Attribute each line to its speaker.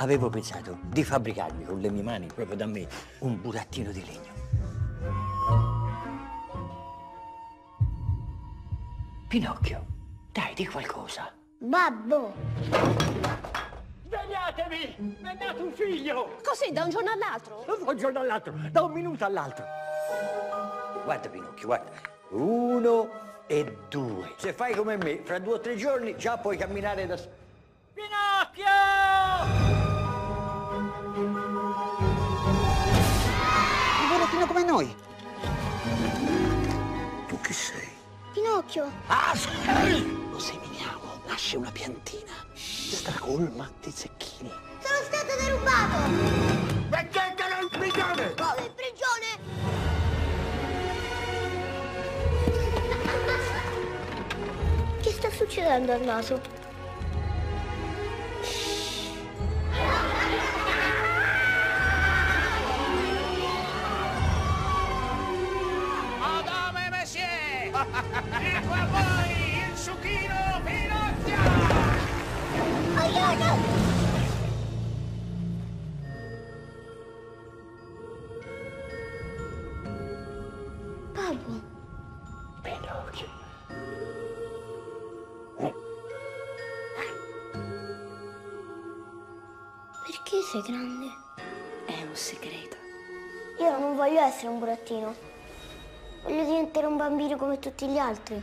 Speaker 1: avevo pensato di fabbricarmi con le mie mani, proprio da me, un burattino di legno. Pinocchio, dai, di qualcosa.
Speaker 2: Babbo!
Speaker 1: Svegliatevi! È nato un figlio!
Speaker 3: Così, da un giorno all'altro?
Speaker 1: Da un giorno all'altro, da un minuto all'altro. Guarda Pinocchio, guarda. Uno e due. Se fai come me, fra due o tre giorni già puoi camminare da. Pinocchio!
Speaker 4: Come noi.
Speaker 1: Tu chi sei?
Speaker 2: Pinocchio!
Speaker 1: Ah!
Speaker 4: Lo seminiamo, nasce una piantina. Stracolma di zecchini.
Speaker 2: Sono stato derubato!
Speaker 1: Mettetelo in prigione!
Speaker 2: Come in prigione? Che sta succedendo al naso?
Speaker 5: Ecco a voi il succhino Pinocchio!
Speaker 2: Aiuto! Babbo,
Speaker 1: Pinocchio.
Speaker 2: perché sei grande?
Speaker 3: È un segreto.
Speaker 2: Io non voglio essere un burattino. Voglio diventare un bambino come tutti gli altri.